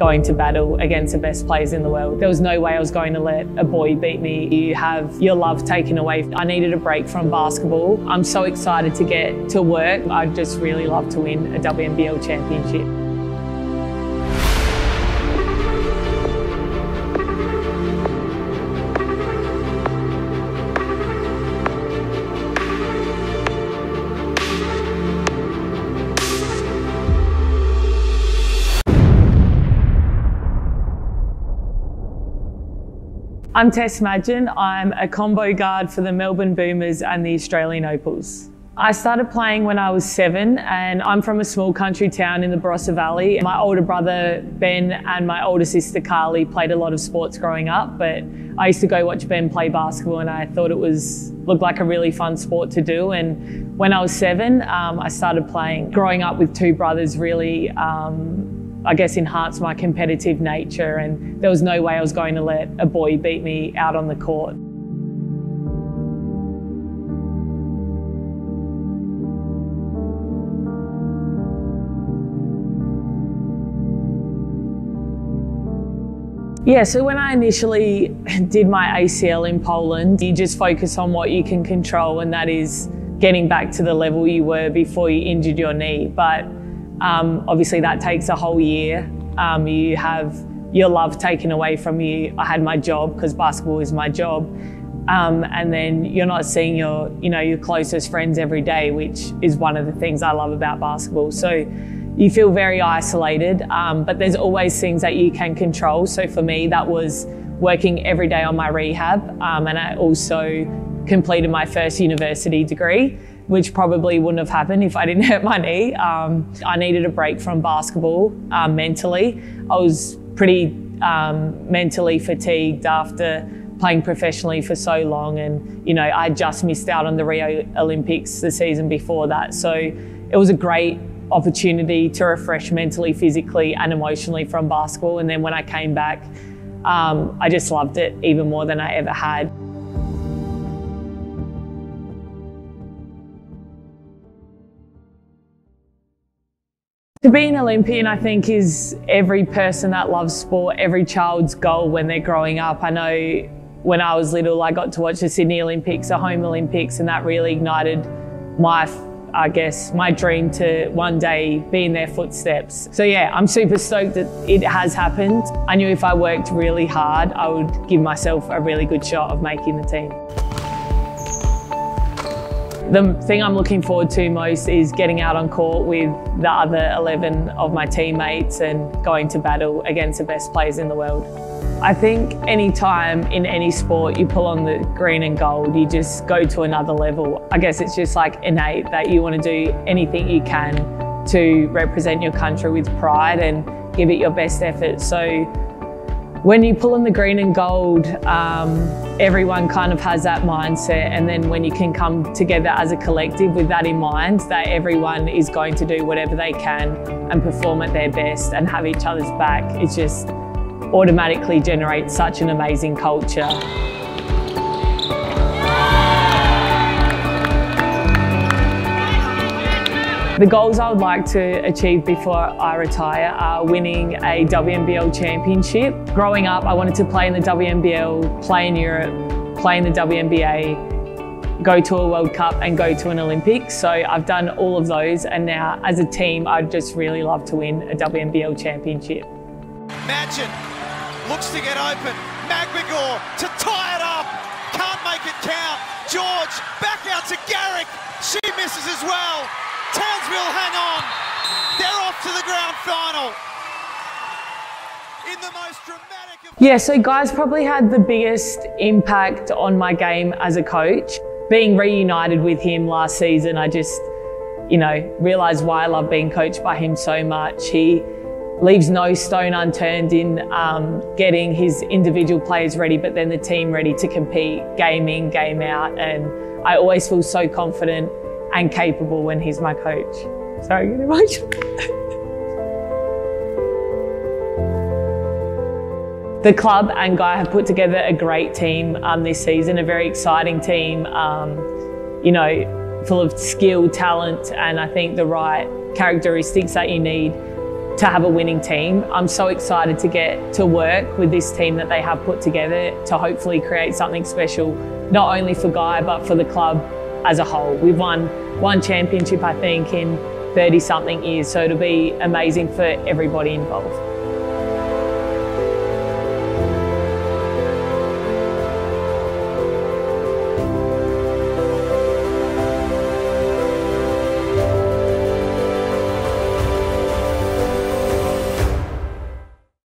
going to battle against the best players in the world. There was no way I was going to let a boy beat me. You have your love taken away. I needed a break from basketball. I'm so excited to get to work. I'd just really love to win a WNBL championship. I'm Tess Madgen. I'm a combo guard for the Melbourne Boomers and the Australian Opals. I started playing when I was seven and I'm from a small country town in the Barossa Valley. My older brother Ben and my older sister Carly played a lot of sports growing up, but I used to go watch Ben play basketball and I thought it was looked like a really fun sport to do. And when I was seven, um, I started playing. Growing up with two brothers really um, I guess, enhanced my competitive nature. And there was no way I was going to let a boy beat me out on the court. Yeah, so when I initially did my ACL in Poland, you just focus on what you can control, and that is getting back to the level you were before you injured your knee. But um, obviously, that takes a whole year. Um, you have your love taken away from you. I had my job because basketball is my job. Um, and then you're not seeing your, you know, your closest friends every day, which is one of the things I love about basketball. So you feel very isolated, um, but there's always things that you can control. So for me, that was working every day on my rehab, um, and I also completed my first university degree which probably wouldn't have happened if I didn't hurt my knee. Um, I needed a break from basketball um, mentally. I was pretty um, mentally fatigued after playing professionally for so long, and you know I just missed out on the Rio Olympics the season before that. So it was a great opportunity to refresh mentally, physically, and emotionally from basketball. And then when I came back, um, I just loved it even more than I ever had. To be an Olympian, I think, is every person that loves sport, every child's goal when they're growing up. I know when I was little, I got to watch the Sydney Olympics, the home Olympics, and that really ignited my, I guess, my dream to one day be in their footsteps. So yeah, I'm super stoked that it has happened. I knew if I worked really hard, I would give myself a really good shot of making the team. The thing I'm looking forward to most is getting out on court with the other 11 of my teammates and going to battle against the best players in the world. I think any time in any sport you pull on the green and gold, you just go to another level. I guess it's just like innate that you want to do anything you can to represent your country with pride and give it your best effort. So when you pull in the green and gold, um, everyone kind of has that mindset. And then when you can come together as a collective with that in mind, that everyone is going to do whatever they can and perform at their best and have each other's back, it just automatically generates such an amazing culture. The goals I would like to achieve before I retire are winning a WNBL championship. Growing up, I wanted to play in the WNBL, play in Europe, play in the WNBA, go to a World Cup and go to an Olympics. So I've done all of those and now as a team, I'd just really love to win a WNBL championship. Madgen looks to get open. Magbegor to tie it up. Can't make it count. George back out to Garrick. She misses as well. Townsville hang on. They're off to the grand final. Yeah, so Guy's probably had the biggest impact on my game as a coach. Being reunited with him last season, I just, you know, realised why I love being coached by him so much. He leaves no stone unturned in um, getting his individual players ready, but then the team ready to compete game in, game out. And I always feel so confident and capable when he's my coach. Sorry, getting emotional. the club and Guy have put together a great team um, this season, a very exciting team, um, you know, full of skill, talent, and I think the right characteristics that you need to have a winning team. I'm so excited to get to work with this team that they have put together to hopefully create something special, not only for Guy, but for the club as a whole. We've won one championship, I think, in 30 something years, so it'll be amazing for everybody involved.